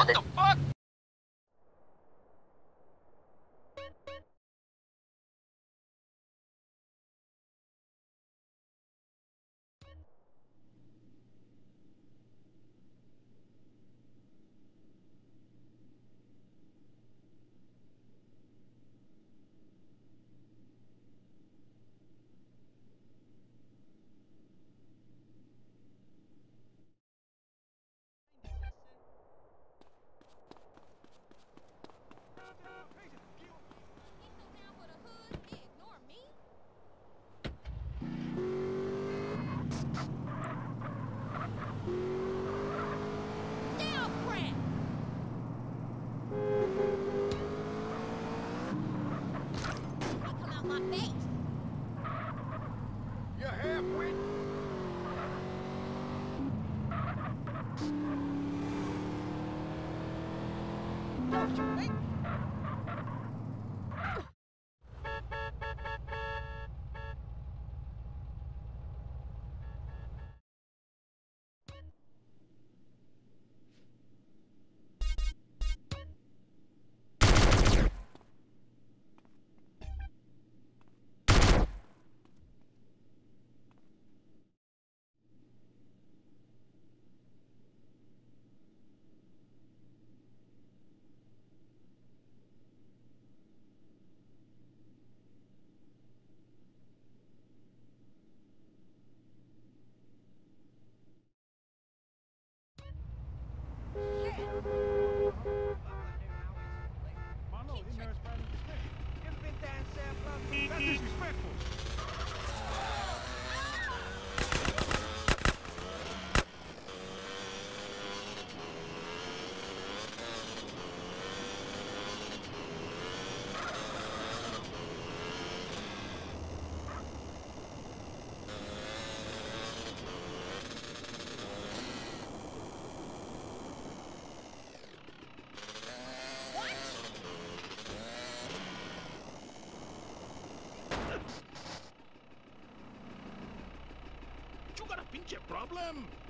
What the fuck? You're halfway. Don't you think? You got problem?